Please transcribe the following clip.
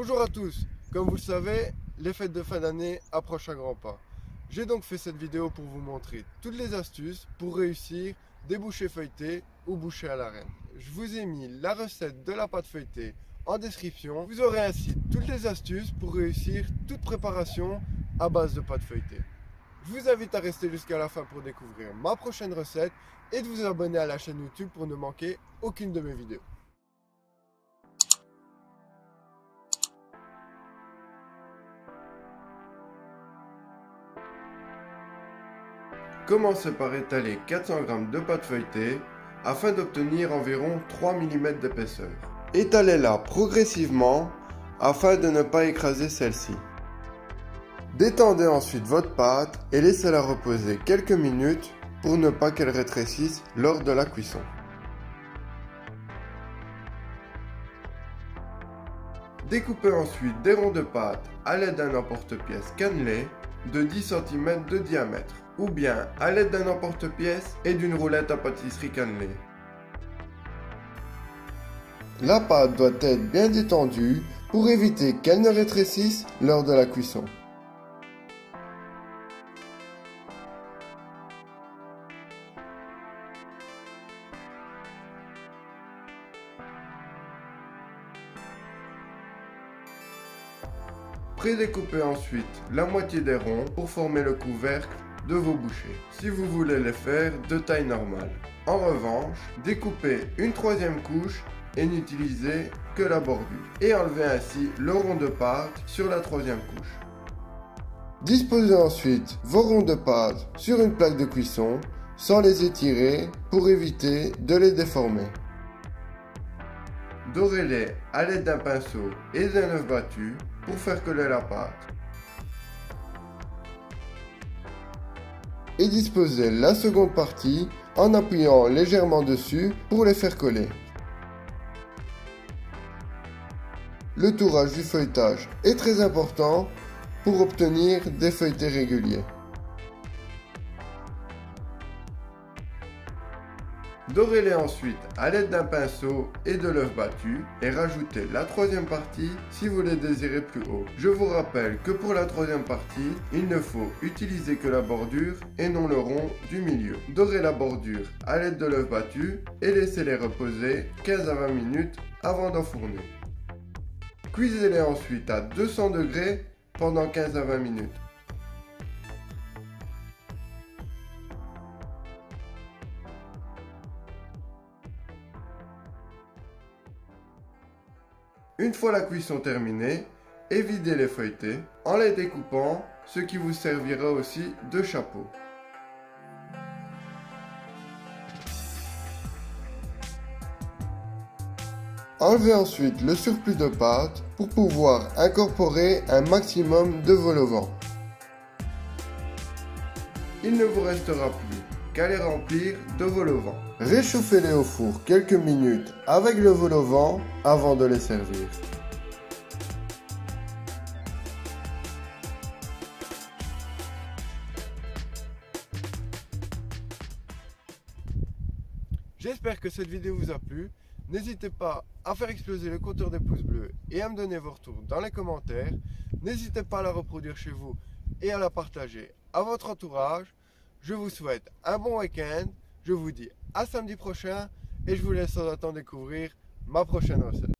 Bonjour à tous, comme vous le savez, les fêtes de fin d'année approchent à grands pas. J'ai donc fait cette vidéo pour vous montrer toutes les astuces pour réussir des bouchées feuilletées ou bouchées à la reine. Je vous ai mis la recette de la pâte feuilletée en description. Vous aurez ainsi toutes les astuces pour réussir toute préparation à base de pâte feuilletée. Je vous invite à rester jusqu'à la fin pour découvrir ma prochaine recette et de vous abonner à la chaîne YouTube pour ne manquer aucune de mes vidéos. Commencez par étaler 400 g de pâte feuilletée afin d'obtenir environ 3 mm d'épaisseur. Étalez-la progressivement afin de ne pas écraser celle-ci. Détendez ensuite votre pâte et laissez-la reposer quelques minutes pour ne pas qu'elle rétrécisse lors de la cuisson. Découpez ensuite des ronds de pâte à l'aide d'un emporte-pièce cannelé de 10 cm de diamètre ou bien à l'aide d'un emporte-pièce et d'une roulette à pâtisserie cannelée. La pâte doit être bien détendue pour éviter qu'elle ne rétrécisse lors de la cuisson. Prédécoupez ensuite la moitié des ronds pour former le couvercle de vos bouchées, si vous voulez les faire de taille normale. En revanche, découpez une troisième couche et n'utilisez que la bordure. Et enlevez ainsi le rond de pâte sur la troisième couche. Disposez ensuite vos ronds de pâte sur une plaque de cuisson sans les étirer pour éviter de les déformer. Dorez-les à l'aide d'un pinceau et d'un œuf battu pour faire coller la pâte. Et disposez la seconde partie en appuyant légèrement dessus pour les faire coller. Le tourage du feuilletage est très important pour obtenir des feuilletés réguliers. Dorez-les ensuite à l'aide d'un pinceau et de l'œuf battu et rajoutez la troisième partie si vous les désirez plus haut. Je vous rappelle que pour la troisième partie, il ne faut utiliser que la bordure et non le rond du milieu. Dorez la bordure à l'aide de l'œuf battu et laissez-les reposer 15 à 20 minutes avant d'enfourner. Cuisez-les ensuite à 200 degrés pendant 15 à 20 minutes. Une fois la cuisson terminée, évidez les feuilletés en les découpant, ce qui vous servira aussi de chapeau. Enlevez ensuite le surplus de pâte pour pouvoir incorporer un maximum de vol au vent. Il ne vous restera plus qu'à les remplir de vol au vent. Réchauffez-les au four quelques minutes avec le vol au vent avant de les servir. J'espère que cette vidéo vous a plu. N'hésitez pas à faire exploser le compteur des pouces bleus et à me donner vos retours dans les commentaires. N'hésitez pas à la reproduire chez vous et à la partager à votre entourage. Je vous souhaite un bon week-end. Je vous dis à samedi prochain et je vous laisse en attendant découvrir ma prochaine recette.